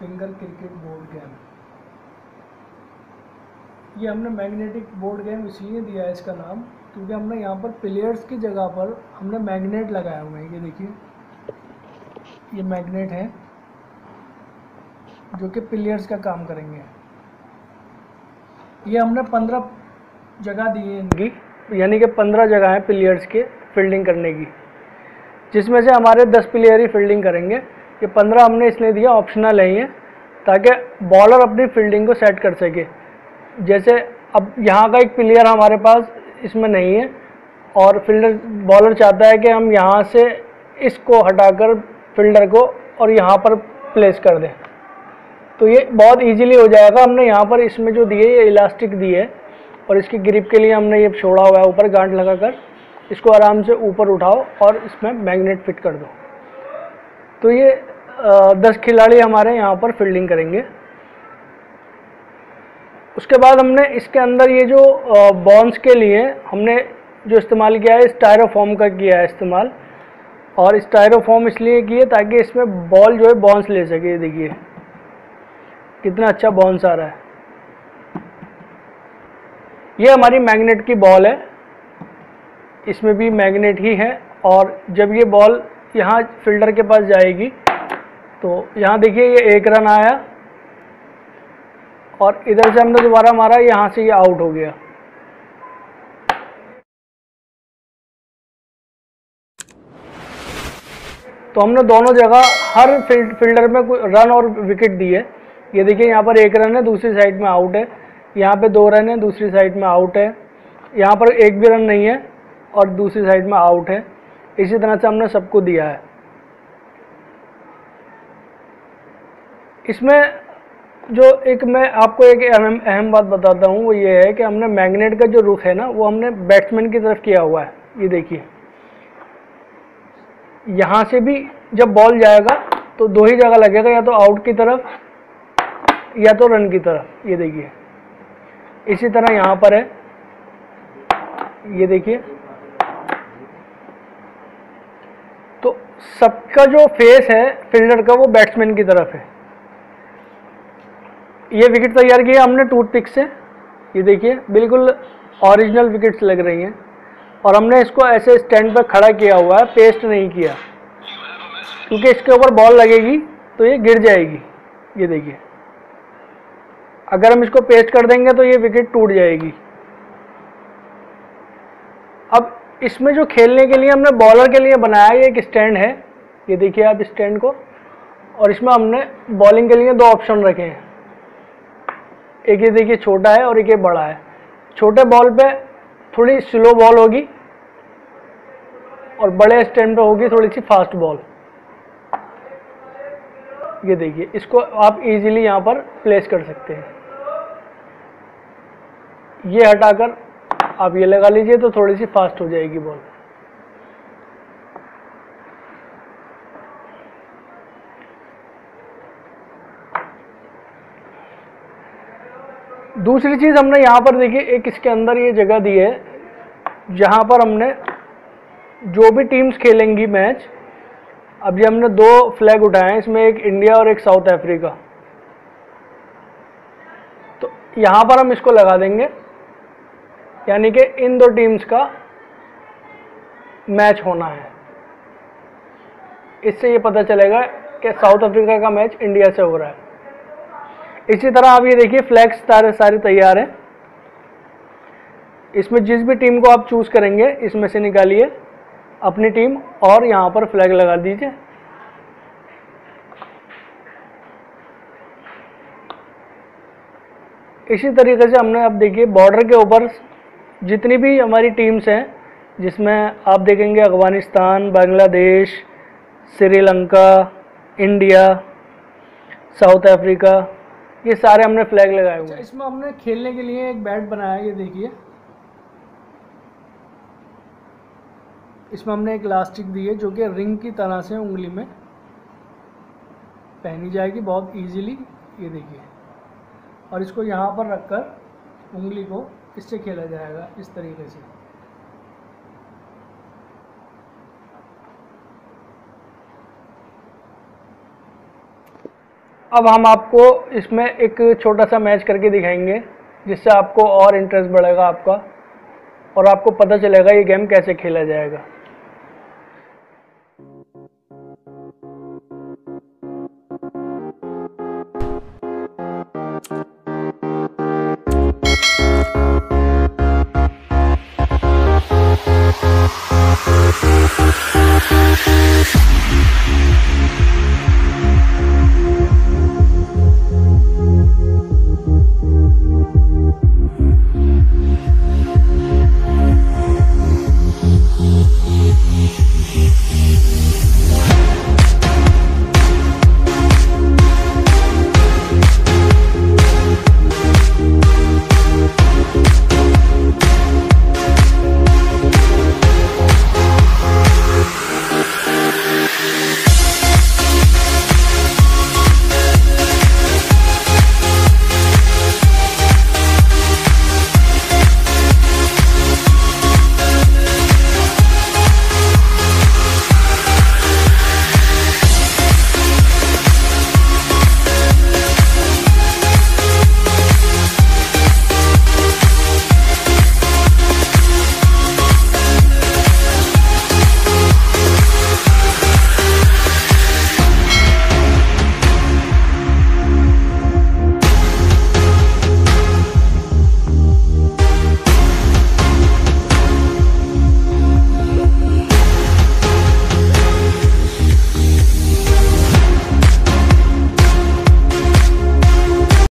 Finger cricket board game. ये हमने magnetic board game इसलिए दिया है इसका नाम, क्योंकि हमने यहाँ पर प्लेयर्स की जगह पर हमने मैग्नेट लगाए हुए हैं। ये देखिए, ये मैग्नेट है, जो कि प्लेयर्स का काम करेंगे। ये हमने पंद्रह जगह दी है। इनकी यानी कि पंद्रह जगह हैं प्लेयर्स के फील्डिंग करने की, जिसमें से हमारे दस प्लेयर ही फील्डिंग करेंगे। ये पंद्रह हमने इसलिए दिया ऑप्शनल है ये, ताकि बॉलर अपनी फील्डिंग को सेट कर सके। जैसे अब यहाँ का एक प्लेयर हमारे पास इसमें नहीं है, और फील्डर बॉलर चाहता है कि हम यहाँ से इसको हटाकर फील्डर को और यहाँ पर प्लेस कर दें। तो ये बहुत इजीली हो जाएगा। हमने यहाँ पर इसमें जो दिए, ये इलास्टिक दिए है और इसकी ग्रिप के लिए हमने ये छोड़ा हुआ है, ऊपर गांठ लगाकर। इसको आराम से ऊपर उठाओ और इसमें मैग्नेट फिट कर दो। तो ये दस खिलाड़ी हमारे यहाँ पर फील्डिंग करेंगे। उसके बाद हमने इसके अंदर ये जो बॉन्स के लिए हमने जो इस्तेमाल किया है स्टायरोफॉर्म का किया है इस्तेमाल। और स्टायरोफॉर्म इसलिए किए ताकि इसमें बॉल जो है बॉन्स ले सके। देखिए, कितना अच्छा बॉन्स आ रहा है। ये हमारी मैग्नेट की बॉल है। इसमें भी मैग्नेट ही है। और जब ये बॉल यहाँ फिल्डर के पास जाएगी। तो यहाँ देखिए ये एक रन आया और इधर से हमने दोबारा मारा, यहाँ से ये आउट हो गया। तो हमने दोनों जगह हर फ़ील्ड फील्डर में रन और विकेट दी है। ये देखिए यहाँ पर एक रन है, दूसरी साइड में आउट है। यहाँ पे दो रन है, दूसरी साइड में आउट है। यहाँ पर एक भी रन नहीं है और दूसरी साइड में आउट है। इसी तरह से हमने सबको दिया है। इसमें जो एक मैं आपको एक अहम अहम बात बताता हूँ, वो ये है कि हमने मैग्नेट का जो रुख है ना, वो हमने बैट्समैन की तरफ़ किया हुआ है। ये देखिए। यहाँ से भी जब बॉल जाएगा तो दो ही जगह लगेगा, या तो आउट की तरफ़, या तो रन की तरफ़। ये देखिए। इसी तरह यहाँ पर है। ये देखिए तो सबका जो फेस है, फील्डर का वो बैट्समैन की तरफ़ है। ये विकेट तैयार किया हमने टूथ पिक से। ये देखिए, बिल्कुल ओरिजिनल विकेट्स लग रही हैं। और हमने इसको ऐसे स्टैंड पर खड़ा किया हुआ है पेस्ट नहीं किया। क्योंकि इसके ऊपर बॉल लगेगी तो ये गिर जाएगी। ये देखिए। अगर हम इसको पेस्ट कर देंगे तो ये विकेट टूट जाएगी। अब इसमें जो खेलने के लिए हमने बॉलर के लिए बनाया ये एक स्टैंड है। ये देखिए आप स्टैंड को। और इसमें हमने बॉलिंग के लिए दो ऑप्शन रखे हैं। एक ये देखिए छोटा है और एक ये बड़ा है। छोटे बॉल पे थोड़ी स्लो बॉल होगी और बड़े स्टैंड पे होगी थोड़ी सी फास्ट बॉल ये देखिए, इसको आप इजीली यहाँ पर प्लेस कर सकते हैं। ये हटाकर आप ये लगा लीजिए तो थोड़ी सी फास्ट हो जाएगी बॉल दूसरी चीज़ हमने यहाँ पर देखिए एक इसके अंदर ये जगह दी है, जहाँ पर हमने जो भी टीम्स खेलेंगी मैच अभी हमने दो फ्लैग उठाए हैं, इसमें एक इंडिया और एक साउथ अफ्रीका तो यहाँ पर हम इसको लगा देंगे। यानी कि इन दो टीम्स का मैच होना है। इससे ये पता चलेगा कि साउथ अफ्रीका का मैच इंडिया से हो रहा है। इसी तरह आप ये देखिए फ्लैग्स सारे सारे तैयार हैं। इसमें जिस भी टीम को आप चूज़ करेंगे, इसमें से निकालिए अपनी टीम और यहाँ पर फ्लैग लगा दीजिए। इसी तरीके से हमने अब देखिए बॉर्डर के ऊपर जितनी भी हमारी टीम्स हैं जिसमें आप देखेंगे Afghanistan Bangladesh Sri Lanka India South Africa ये सारे हमने फ्लैग लगाए हुए हैं। अच्छा, इसमें हमने खेलने के लिए एक बैट बनाया ये देखिए। इसमें हमने एक इलास्टिक दी है जो कि रिंग की तरह से उंगली में पहनी जाएगी बहुत इजीली ये देखिए। और इसको यहाँ पर रखकर उंगली को इससे खेला जाएगा इस तरीके से। अब हम आपको इसमें एक छोटा सा मैच करके दिखाएँगे, जिससे आपको और इंटरेस्ट बढ़ेगा आपका, और आपको पता चलेगा ये गेम कैसे खेला जाएगा।